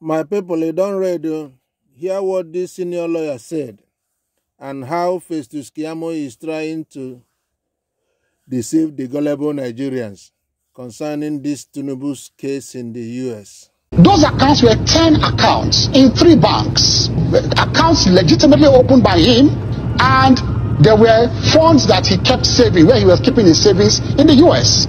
My people, they don't read. oh. Hear what this senior lawyer said and how Festus Keyamo is trying to deceive the gullible Nigerians concerning this Tinubu's case in the US. Those accounts were 10 accounts in three banks. Accounts legitimately opened by him, and there were funds that he kept saving, where he was keeping his savings in the US.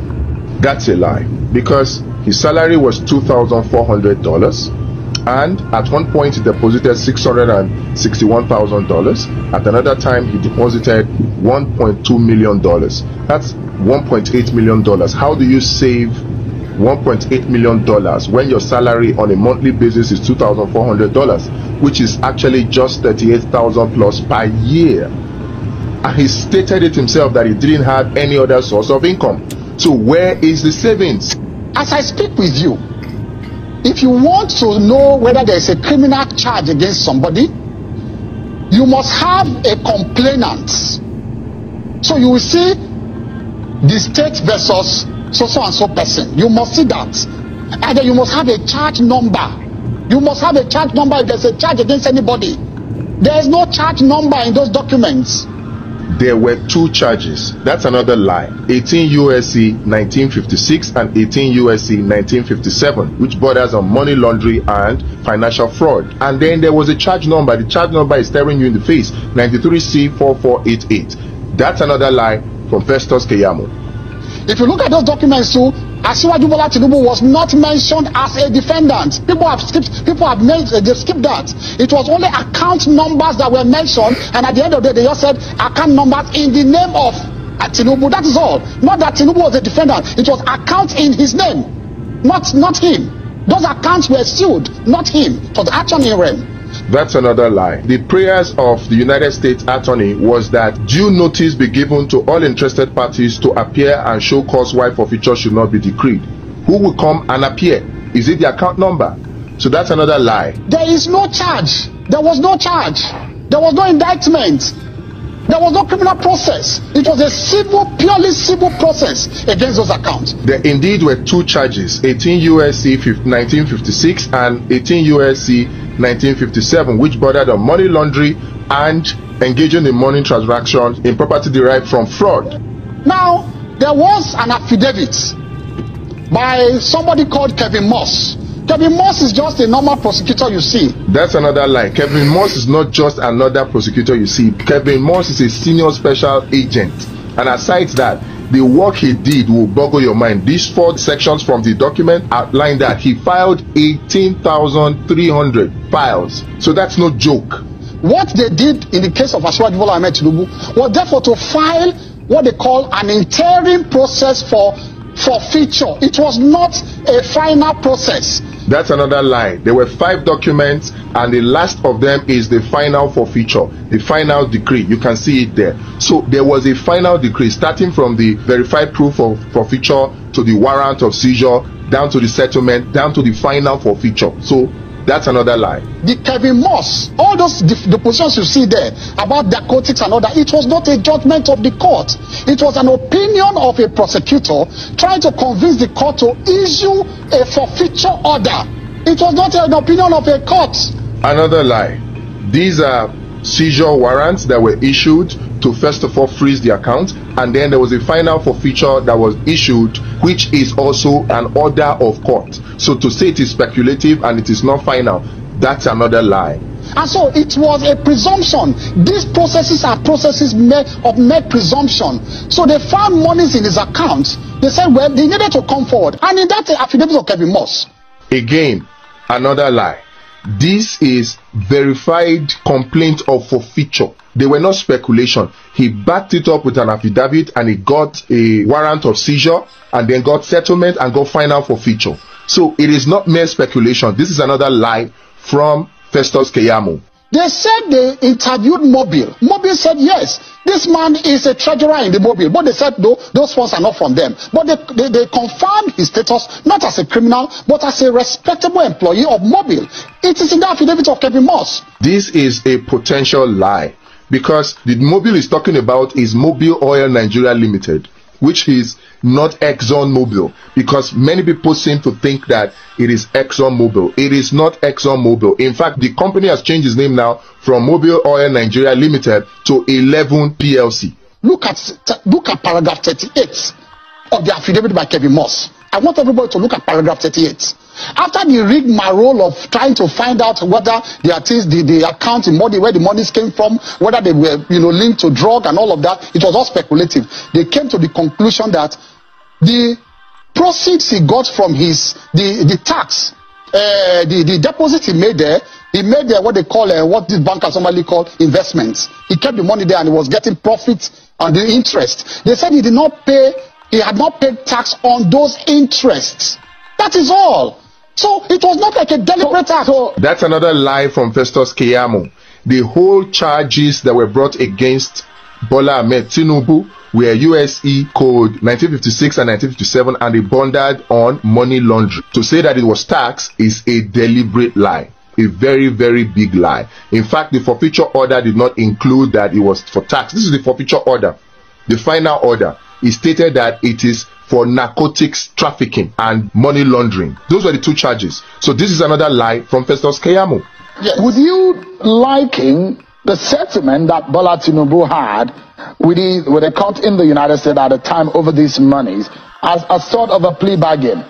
That's a lie because his salary was $2,400 and at one point he deposited $661,000. At another time he deposited $1.2 million. That's $1.8 million. How do you save $1.8 million when your salary on a monthly basis is $2,400, which is actually just $38,000 plus per year? And he stated it himself that he didn't have any other source of income. So where is the savings? As I speak with you, if you want to know whether there is a criminal charge against somebody, you must have a complainant. So you will see the state versus so so and so person. You must see that. And then you must have a charge number. You must have a charge number if there's a charge against anybody. There is no charge number in those documents. There were two charges. That's another lie. 18 USC 1956 and 18 USC 1957, which borders on money laundering and financial fraud. And then there was a charge number. The charge number is staring you in the face 93C4488. That's another lie from Festus Keyamo. If you look at those documents too, Asiwaju Bola Tinubu was not mentioned as a defendant. People have skipped. People have made. Uh, they skipped that. It was only account numbers that were mentioned, and at the end of the day, they just said account numbers in the name of uh, Tinubu. That is all. Not that Tinubu was a defendant. It was account in his name, not not him. Those accounts were sealed, not him. It was attorney realm. That's another lie. The prayers of the United States Attorney was that due notice be given to all interested parties to appear and show cause why forfeiture should not be decreed. Who will come and appear? Is it the account number? So that's another lie. There is no charge. There was no charge. There was no indictment. There was no criminal process. It was a civil, purely civil process against those accounts. There indeed were two charges 18 USC 1956 and 18 USC 1957, which bordered on money laundering and engaging in money transactions in property derived from fraud. Now, there was an affidavit by somebody called Kevin Moss. Kevin Moss is just a normal prosecutor you see. That's another lie. Kevin Moss is not just another prosecutor you see. Kevin Moss is a senior special agent. And aside that, the work he did will boggle your mind. These four sections from the document outline that he filed 18,300 files. So that's no joke. What they did in the case of Asiwaju Bola Ahmed Tinubu was therefore to file what they call an interim process for forfeiture. It was not a final process. That's another lie. There were five documents, and the last of them is the final forfeiture, the final decree. You can see it there. So there was a final decree starting from the verified proof of forfeiture to the warrant of seizure, down to the settlement, down to the final forfeiture. So that's another lie. The Kevin Moss, all those depositions you see there about narcotics and all that, it was not a judgment of the court. It was an opinion of a prosecutor trying to convince the court to issue a forfeiture order. It was not an opinion of a court. Another lie. These are seizure warrants that were issued to first of all freeze the account, and then there was a final forfeiture that was issued, which is also an order of court. So to say it is speculative and it is not final, that's another lie. And so it was a presumption. These processes are processes made of mere presumption. So they found monies in his account. They said, well, they needed to come forward. And in that affidavit of Kevin Moss, Again, another lie. This is verified complaint of forfeiture. They were not speculation. He backed it up with an affidavit and he got a warrant of seizure and then got settlement and got final forfeiture. So it is not mere speculation. This is another lie from Festus Keyamo. They said they interviewed Mobil. Mobil said, yes, this man is a treasurer in the Mobil. But they said, no, those funds are not from them. But they, they, they confirmed his status not as a criminal, but as a respectable employee of Mobil. It is in the affidavit of Kevin Moss. This is a potential lie because the Mobil is talking about is Mobil Oil Nigeria Limited. Which is not ExxonMobil, because many people seem to think that it is ExxonMobil. It is not ExxonMobil. In fact, the company has changed its name now from Mobile Oil Nigeria Limited to 11 PLC. Look at look at paragraph 38 of the affidavit by Kevin Moss. I want everybody to look at paragraph 38. After the rigmarole of trying to find out whether the the, account, the money, where the monies came from, whether they were, you know, linked to drug and all of that, it was all speculative. They came to the conclusion that the proceeds he got from his, the, the tax, uh, the, the deposit he made there, he made there what they call, uh, what this bankers normally call investments. He kept the money there and he was getting profit and the interest. They said he did not pay, he had not paid tax on those interests. That is all. So it was not like a deliberate act. So, That's another lie from Festus Keyamo. The whole charges that were brought against Bola Ahmed Tinubu were USC code 1956 and 1957 and they bonded on money laundering. To say that it was tax is a deliberate lie. A very, very big lie. In fact, the forfeiture order did not include that it was for tax. This is the forfeiture order. The final order. It stated that it is for narcotics trafficking and money laundering. Those were the two charges. So this is another lie from Festus Keyamo. yes. You liken the settlement that Bola Tinubu had with the, with the court in the United States at the time over these monies as a sort of a plea bargain?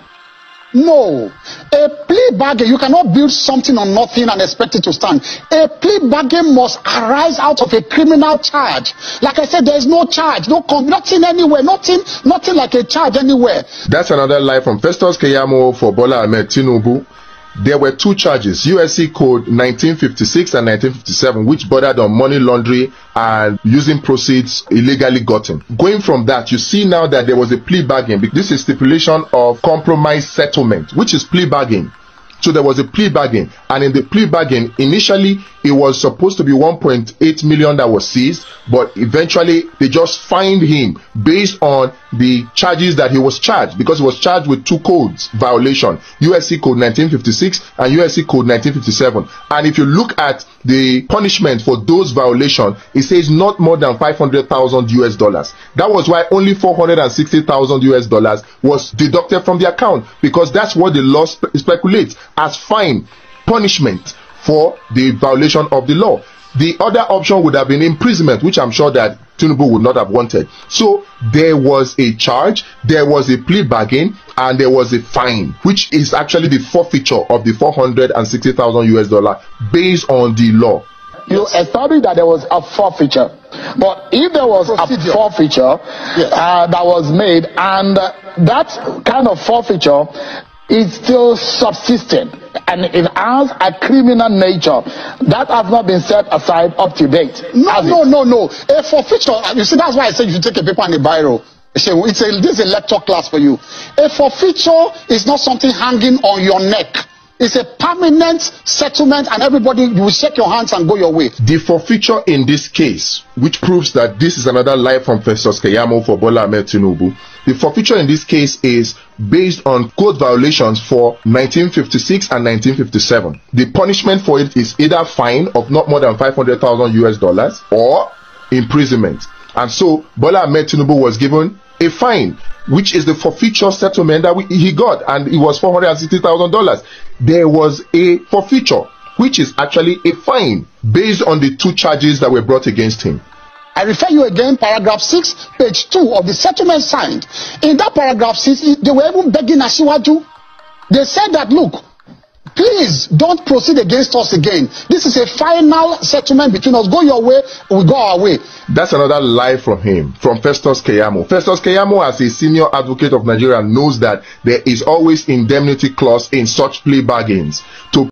No. A plea bargain, you cannot build something on nothing and expect it to stand. A plea bargain must arise out of a criminal charge. Like I said, there is no charge, no con- nothing anywhere, nothing, nothing like a charge anywhere. That's another lie from Festus Keyamo for Bola Ahmed Tinubu. There were two charges, USC code 1956 and 1957, which bordered on money laundering and using proceeds illegally gotten. Going from that, you see now that there was a plea bargain. This is stipulation of compromise settlement, which is plea bargain. So there was a plea bargain, and in the plea bargain, initially it was supposed to be 1.8 million that was seized, but eventually they just fined him based on the charges that he was charged because he was charged with two codes violation USC code 1956 and USC code 1957. And if you look at the punishment for those violations, it says not more than 500,000 US dollars. That was why only 460,000 US dollars was deducted from the account because that's what the law spe- speculates as fine punishment for the violation of the law. The other option would have been imprisonment, which I'm sure that Tinubu would not have wanted. So there was a charge, there was a plea bargain, and there was a fine, which is actually the forfeiture of the 460,000 US dollar based on the law. You established that there was a forfeiture. But if there was Procedure. a forfeiture Yes. uh, that was made and uh, that kind of forfeiture is still subsisting and it has a criminal nature that has not been set aside up to date. No, no, no, no. A forfeiture, uh, you see, that's why I said you take a paper and a biro. It's a, this is a lecture class for you. A forfeiture is not something hanging on your neck. It's a permanent settlement, and everybody, you will shake your hands and go your way. The forfeiture in this case, which proves that this is another lie from Festus Keyamo for Bola Ahmed Tinubu, the forfeiture in this case is based on code violations for 1956 and 1957. The punishment for it is either fine of not more than 500,000 US dollars or imprisonment. And so Bola Ahmed Tinubu was given a fine, which is the forfeiture settlement that we, he got, and it was $460,000. There was a forfeiture, which is actually a fine based on the two charges that were brought against him. I refer you again, paragraph 6, page 2 of the settlement signed. In that paragraph 6, it- they were even begging Ashiwaju. They said that, look, please don't proceed against us again. This is a final settlement between us. Go your way, we go our way. That's another lie from him, from Festus Keyamo. Festus Keyamo, as a senior advocate of Nigeria, knows that there is always indemnity clause in such plea bargains to